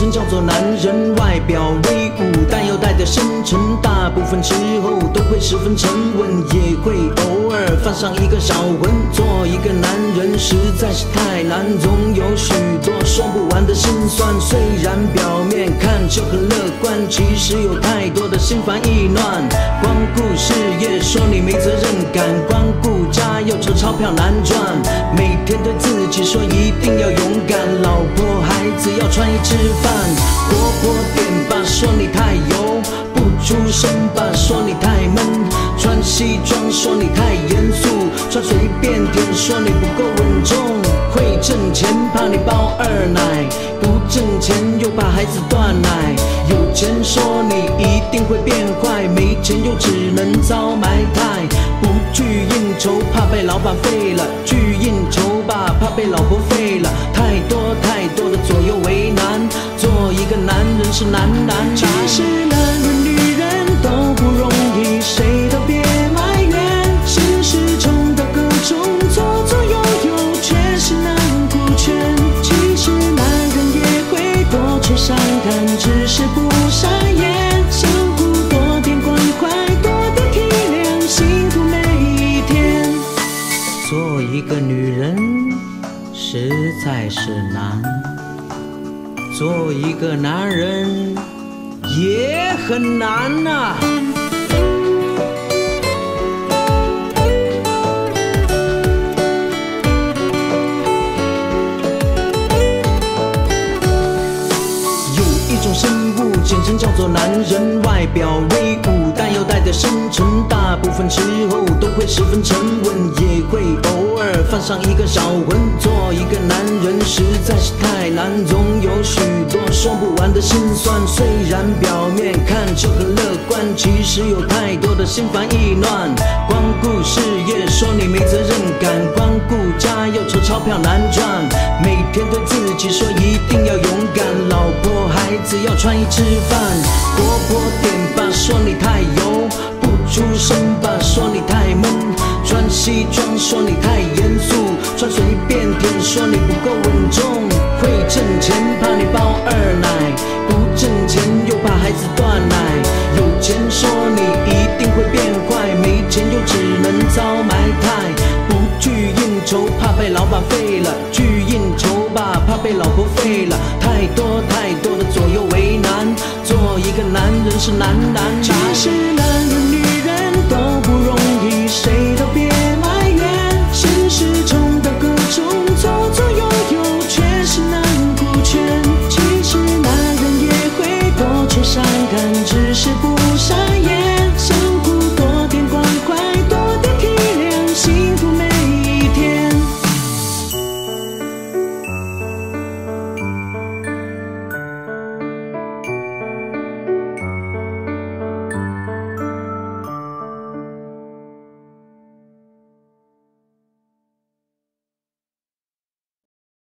称叫做男人，外表威武，但又带着深沉。大部分时候都会十分沉稳，也会偶尔犯上一个小浑。做一个男人实在是太难，总有许多说不完的心酸。虽然表面看就很乐观，其实有太多的心烦意乱。光顾事业说你没责任感，光顾家又愁钞票难赚。每天对自己说一定要勇敢，老婆孩子要穿衣吃饭，不够稳重。会挣钱怕你包二奶，不挣钱又怕孩子断奶。有钱说你一定会变坏，没钱又只能遭埋汰。不去应酬怕被老板废了，去应酬吧怕被老婆废了。太多太多的左右为难，做一个男人是难难难。做一个女人实在是难，做一个男人也很难呐、生物，简称叫做男人，外表威武，但又带着深沉。大部分时候都会十分沉稳，也会偶尔犯上一个小浑。做一个男人实在是太难，总有许多说不完的心酸。虽然表面看着很乐观，其实有太多的心烦意乱。光顾事业说你没责任感，光顾家又愁钞票难赚。每天对自己说一定要勇敢，只要穿衣吃饭，活泼点吧，说你太油；不出声吧，说你太闷。穿西装说你太严肃，穿随便点说你不够稳重。会挣钱怕你包二奶，不挣钱又怕孩子断奶。有钱说你一定会变坏，没为了。太多太多的左右为难，做一个男人是难难难。其实男